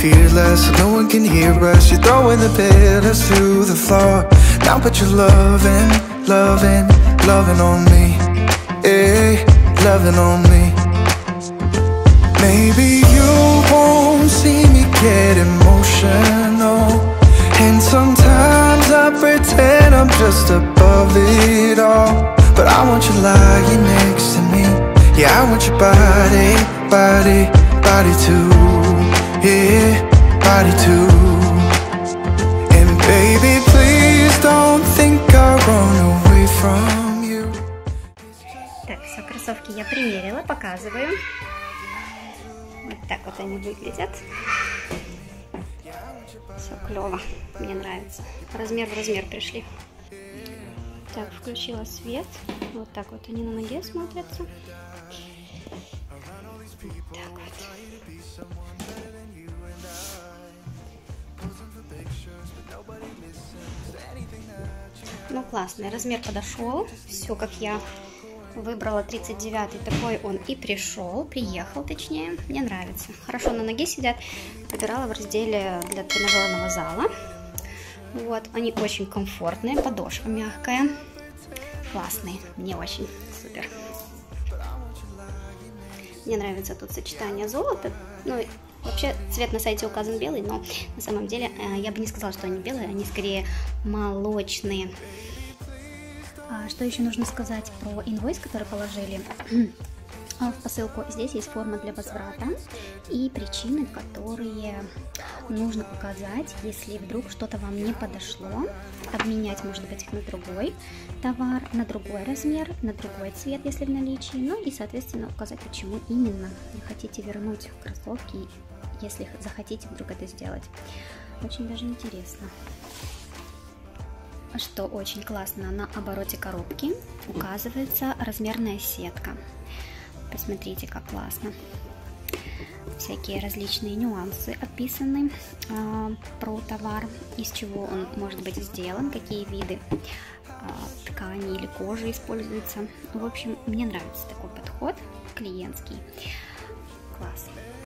fearless so No one can hear us. You're throwing the pillars through the floor. Now put your loving, loving, loving on me. Hey, loving on me. Maybe you won't see me get emotional. And sometimes I pretend I'm just above it all. But I want you lying next to me. Yeah, I want your body, body, body too Так, все, кроссовки я примерила, показываю. Вот так вот они выглядят. Все клево, мне нравится. Размер в размер пришли. Так, включила свет. Вот так вот они на ноге смотрятся. Так вот. Ну, классный. Размер подошел. Все, как я выбрала 39 такой он и пришел, приехал точнее, мне нравится. Хорошо на ноге сидят, выбирала в разделе для тренажерного зала. Вот, они очень комфортные, подошва мягкая, классные, мне очень супер. Мне нравится тут сочетание золота, ну, вообще цвет на сайте указан белый, но на самом деле э, я бы не сказала, что они белые, они скорее молочные. А что еще нужно сказать про инвойс, который положили в посылку? Здесь есть форма для возврата и причины, которые нужно указать, если вдруг что-то вам не подошло. Обменять, может быть, на другой товар, на другой размер, на другой цвет, если в наличии. Ну и, соответственно, указать, почему именно вы хотите вернуть кроссовки, если захотите вдруг это сделать. Очень даже интересно что очень классно, на обороте коробки указывается размерная сетка. Посмотрите, как классно. Всякие различные нюансы описаны э, про товар, из чего он может быть сделан, какие виды э, ткани или кожи используются. В общем, мне нравится такой подход клиентский. Класс.